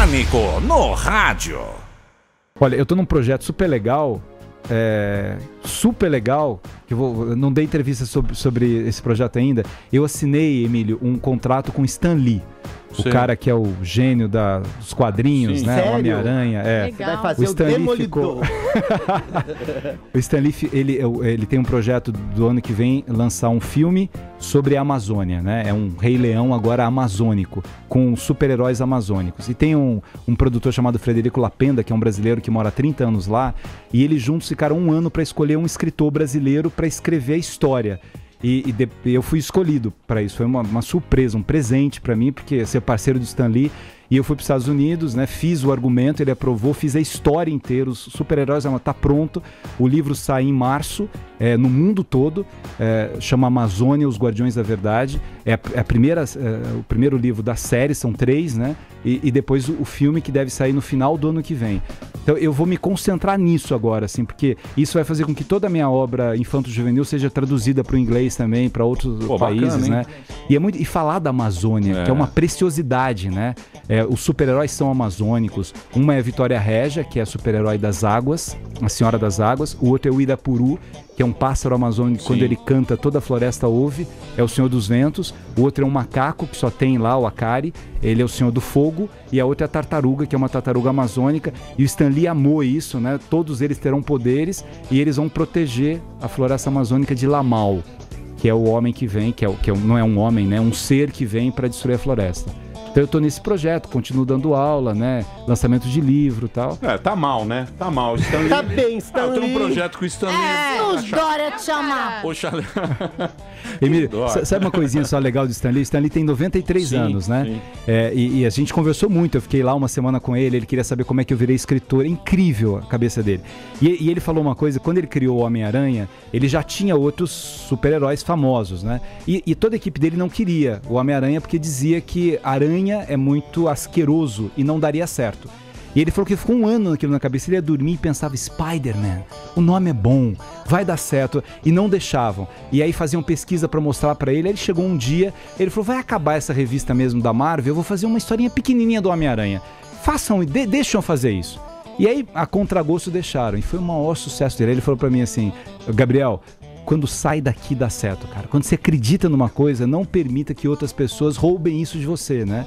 Pânico no rádio. Olha, eu tô num projeto super legal, é, super legal, que eu vou, não dei entrevista sobre, sobre esse projeto ainda. Eu assinei, Emílio, um contrato com Stan Lee. O Sim. cara que é o gênio da, dos quadrinhos, Sim. né? Sério? O Homem-Aranha. É. Vai fazer O o, Stan Lee Demolidor. O Stan Lee, ele, ele tem um projeto do ano que vem lançar um filme sobre a Amazônia, né? É um Rei Leão agora amazônico, com super-heróis amazônicos. E tem um, um produtor chamado Frederico Lapenda, que é um brasileiro que mora há 30 anos lá, e eles juntos ficaram um ano para escolher um escritor brasileiro para escrever a história. E, e de- eu fui escolhido para isso. Foi uma, uma surpresa, um presente para mim, porque ser parceiro do Stan Lee. E eu fui para os Estados Unidos, né? Fiz o argumento, ele aprovou, fiz a história inteira. Os super-heróis está pronto. O livro sai em março, é, no mundo todo. é, chama Amazônia, os Guardiões da Verdade. É, a, é a primeira, é, o primeiro livro da série, são três, né? E, e depois o, o filme que deve sair no final do ano que vem. Então eu vou me concentrar nisso agora, assim, porque isso vai fazer com que toda a minha obra infanto-juvenil seja traduzida para o inglês também, para outros Pô, países, bacana, né? E, é muito, e falar da Amazônia, É. que é uma preciosidade, né? É, os super-heróis são amazônicos. Uma é a Vitória Régia, que é a super-herói das águas, a Senhora das Águas. O outro é o Irapuru, que é um pássaro amazônico. Sim. Quando ele canta, toda a floresta ouve. É o Senhor dos Ventos. O outro é um macaco, que só tem lá o Akari. Ele é o Senhor do Fogo. E a outra é a tartaruga, que é uma tartaruga amazônica. E o Stan Lee amou isso, né? Todos eles terão poderes e eles vão proteger a floresta amazônica de Lamal que é o homem que vem, que, é, que é, não é um homem, né? Um ser que vem para destruir a floresta. Então eu tô nesse projeto, continuo dando aula, né? Lançamento de livro e tal. É, tá mal, né? Tá mal. Stanley. Tá bem, Ah, Stan eu num Lee. projeto com o Stanley. É, os Dória te chamar. Poxa, Emílio, sabe uma coisinha só legal do Stanley? O Stanley tem 93 Sim, anos, né? sim. É, e, e a gente conversou muito. Eu fiquei lá uma semana com ele. Ele queria saber como é que eu virei escritor. É incrível a cabeça dele. E, e ele falou uma coisa: quando ele criou o Homem-Aranha, ele já tinha outros super-heróis famosos, né? E, e toda a equipe dele não queria o Homem-Aranha porque dizia que aranha é muito asqueroso e não daria certo. E ele falou que ficou um ano naquilo na cabeça. Ele ia dormir e pensava: Spider-Man, o nome é bom, vai dar certo. E não deixavam. E aí faziam pesquisa pra mostrar pra ele. Aí ele chegou um dia, ele falou: vai acabar essa revista mesmo da Marvel, eu vou fazer uma historinha pequenininha do Homem-Aranha. Façam, de, deixam fazer isso. E aí, a contragosto, deixaram. E foi o maior sucesso dele. Ele falou pra mim assim: Gabriel. Quando sai daqui dá certo, cara. Quando você acredita numa coisa, não permita que outras pessoas roubem isso de você, né?